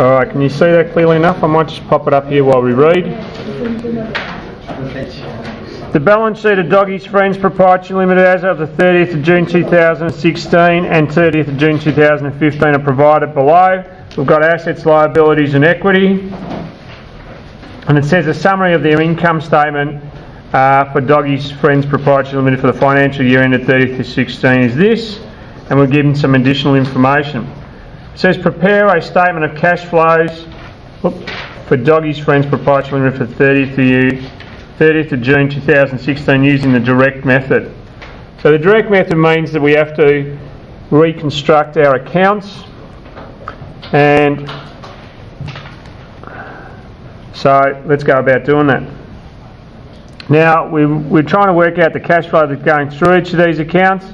Alright, can you see that clearly enough? I might just pop it up here while we read. The balance sheet of Doggies Friends Proprietary Limited as of the 30th of June 2016 and 30th of June 2015 are provided below. We've got assets, liabilities and equity. And it says a summary of their income statement uh, for Doggies Friends Proprietary Limited for the financial year ended 30th of 16 is this. And we're given some additional information. It says prepare a statement of cash flows for Doggies Friends Proprietary Limited for 30th of, year, 30th of June 2016 using the direct method. So the direct method means that we have to reconstruct our accounts and so let's go about doing that. Now we, we're trying to work out the cash flow that's going through each of these accounts.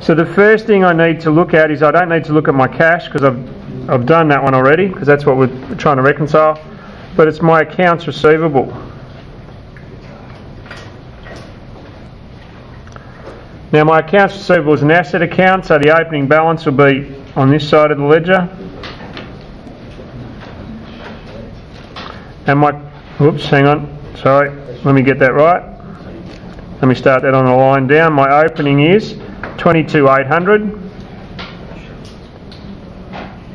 So the first thing I need to look at is I don't need to look at my cash because I've, I've done that one already because that's what we're trying to reconcile. But it's my accounts receivable. Now my accounts receivable is an asset account so the opening balance will be on this side of the ledger. And my, whoops, hang on, sorry, let me get that right. Let me start that on the line down. My opening is 22,800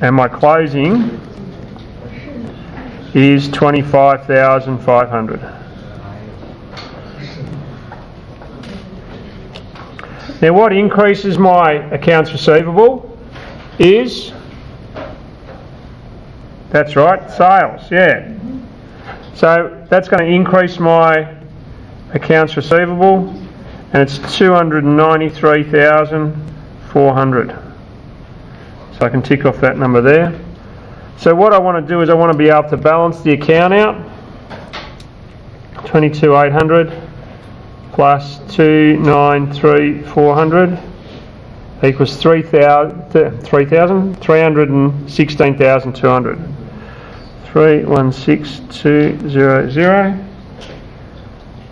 and my closing is 25,500. Now what increases my accounts receivable is, that's right, sales, yeah. So that's going to increase my accounts receivable and it's 293,400. So I can tick off that number there. So what I want to do is I want to be able to balance the account out. 22,800 plus 293,400 equals 3,000, 316,200. 316200.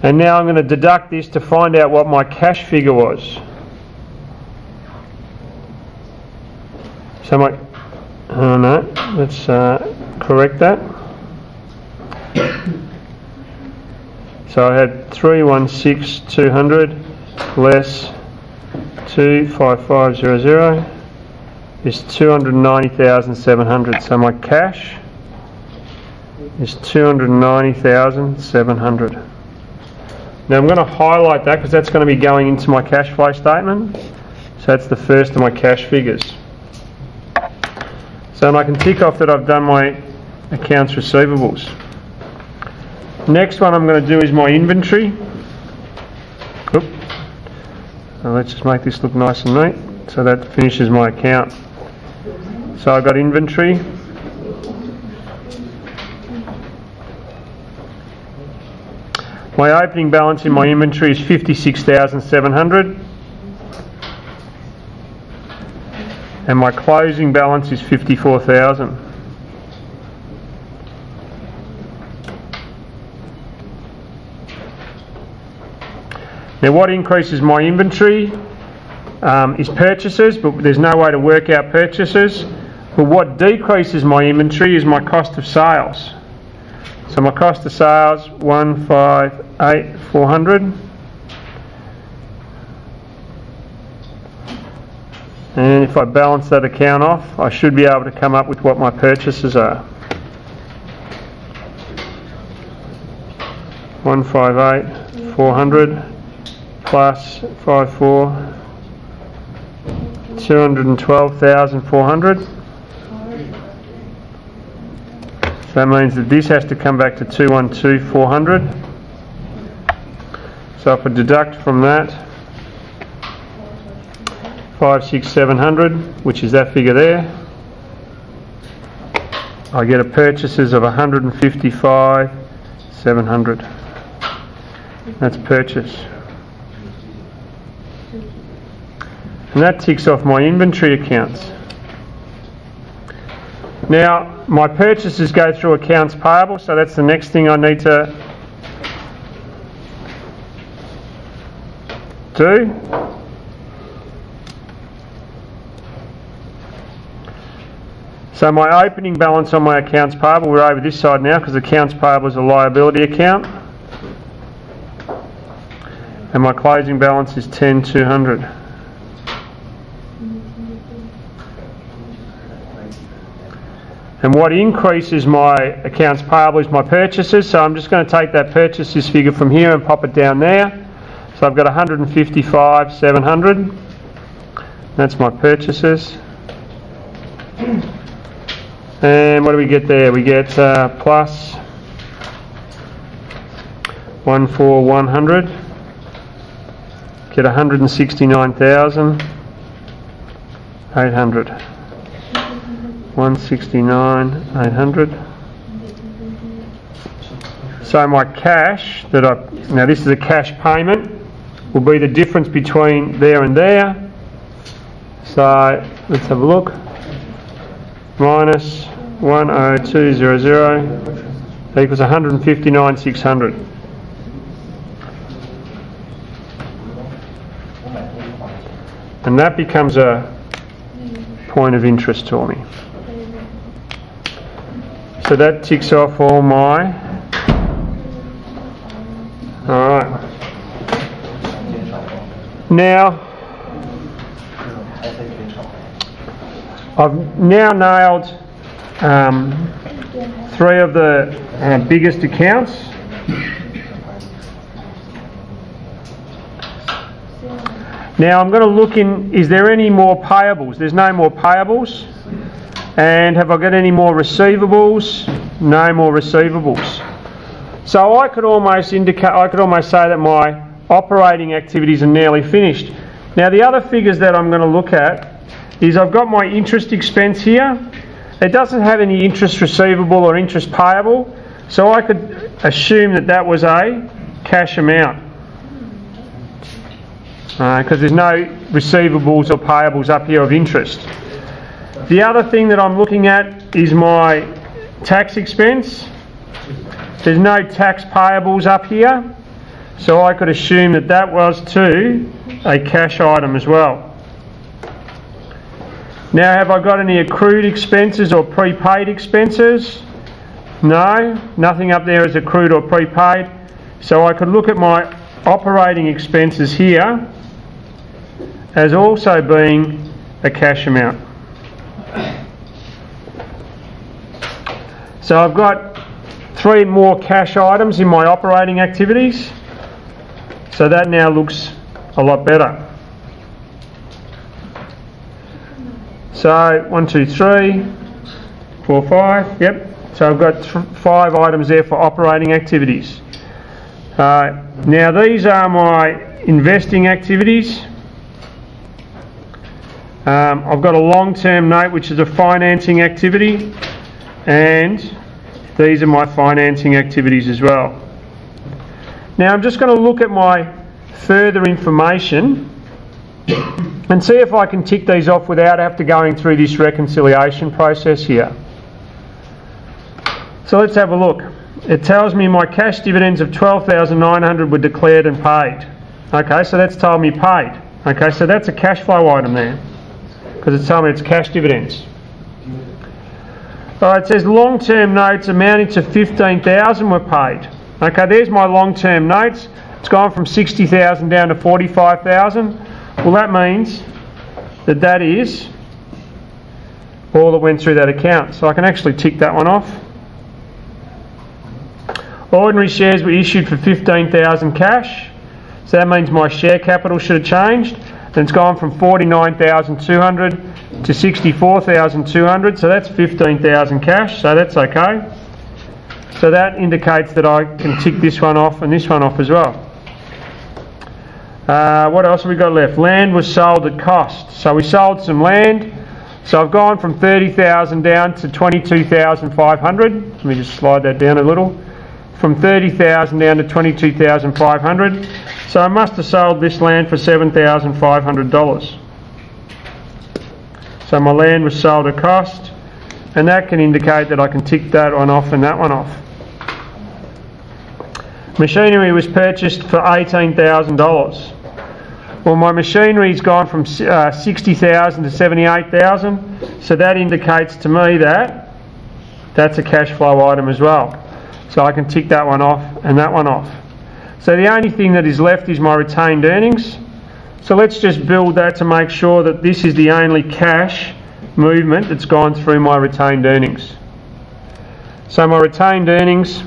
And now I'm going to deduct this to find out what my cash figure was. So my, oh no, let's uh, correct that. So I had 316200 less 25500 is 290,700. So my cash is 290,700. Now I'm going to highlight that because that's going to be going into my cash flow statement. So that's the first of my cash figures. So I can tick off that I've done my accounts receivables. Next one I'm going to do is my inventory. Oop. So let's just make this look nice and neat. So that finishes my account. So I've got inventory. My opening balance in my inventory is 56,700 and my closing balance is 54,000. Now what increases my inventory um, is purchases, but there's no way to work out purchases. But what decreases my inventory is my cost of sales. So my cost of sales, 158,400. And if I balance that account off, I should be able to come up with what my purchases are. 158,400 plus 54, 212,400. So that means that this has to come back to 212,400. So if I deduct from that 56700, which is that figure there, I get a purchases of 155,700. That's purchase. And that ticks off my inventory accounts. Now, my purchases go through accounts payable, so that's the next thing I need to do. So my opening balance on my accounts payable, we're over this side now because accounts payable is a liability account. And my closing balance is 10,200. And what increases my accounts payable is my purchases. So I'm just going to take that purchases figure from here and pop it down there. So I've got 155, 700. That's my purchases. And what do we get there? We get uh, plus 14100. Get 169,800. 169 800 so my cash that I now this is a cash payment will be the difference between there and there. So let's have a look. Minus 10200 equals 159 600 and that becomes a point of interest to me so that ticks off all my. Alright. Now, I've now nailed um, three of the uh, biggest accounts. Now I'm going to look in, is there any more payables? There's no more payables. And have I got any more receivables? No more receivables. So I could almost indicate, I could almost say that my operating activities are nearly finished. Now the other figures that I'm going to look at is I've got my interest expense here. It doesn't have any interest receivable or interest payable, so I could assume that that was a cash amount. Because uh, there's no receivables or payables up here of interest. The other thing that I'm looking at is my tax expense. There's no tax payables up here, so I could assume that that was too a cash item as well. Now, have I got any accrued expenses or prepaid expenses? No, nothing up there is accrued or prepaid. So I could look at my operating expenses here as also being a cash amount. So I've got three more cash items in my operating activities. So that now looks a lot better. So one, two, three, four, five. Yep. So I've got five items there for operating activities. Uh, now these are my investing activities. Um, I've got a long-term note which is a financing activity and these are my financing activities as well. Now I'm just going to look at my further information and see if I can tick these off without after going through this reconciliation process here. So let's have a look. It tells me my cash dividends of 12,900 were declared and paid. Okay, so that's told me paid. Okay, so that's a cash flow item there because it's telling me it's cash dividends. Right, it says long-term notes amounting to 15,000 were paid. Okay, there's my long-term notes. It's gone from 60,000 down to 45,000. Well, that means that that is all that went through that account. So I can actually tick that one off. Ordinary shares were issued for 15,000 cash. So that means my share capital should have changed. And it's gone from 49,200 to 64,200, so that's 15,000 cash, so that's okay. So that indicates that I can tick this one off and this one off as well. Uh, what else have we got left? Land was sold at cost. So we sold some land. So I've gone from 30,000 down to 22,500. Let me just slide that down a little. From 30,000 down to 22,500. So I must have sold this land for $7,500. So my land was sold at cost, and that can indicate that I can tick that one off and that one off. Machinery was purchased for $18,000. Well, my machinery's gone from uh, 60,000 to 78,000, so that indicates to me that that's a cash flow item as well. So I can tick that one off and that one off. So the only thing that is left is my retained earnings. So let's just build that to make sure that this is the only cash movement that's gone through my retained earnings. So my retained earnings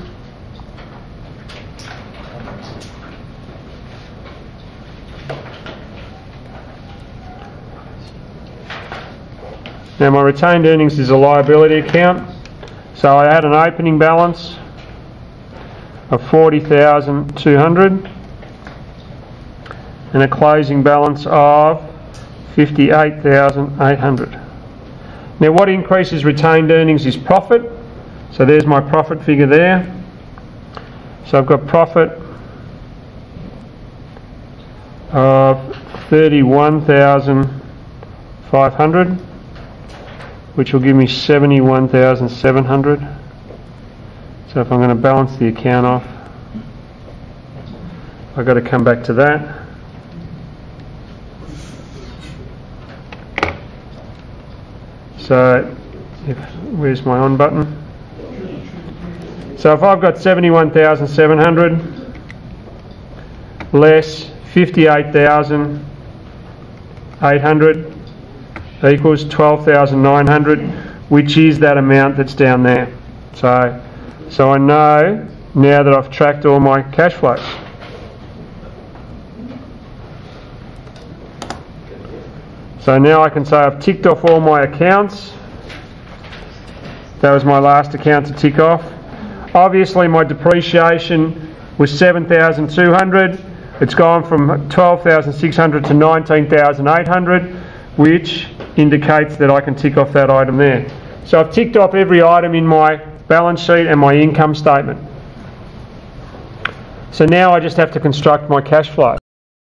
Now my retained earnings is a liability account. So I had an opening balance of 40,200 and a closing balance of 58,800. Now what increases retained earnings is profit. So there's my profit figure there. So I've got profit of 31,500 which will give me 71,700. So if I'm going to balance the account off, I've got to come back to that. So, if, where's my on button? So if I've got 71,700 less 58,800 equals 12,900, which is that amount that's down there. So, so I know now that I've tracked all my cash flows. So now I can say I've ticked off all my accounts. That was my last account to tick off. Obviously my depreciation was 7,200. It's gone from 12,600 to 19,800, which indicates that I can tick off that item there. So I've ticked off every item in my balance sheet and my income statement. So now I just have to construct my cash flow.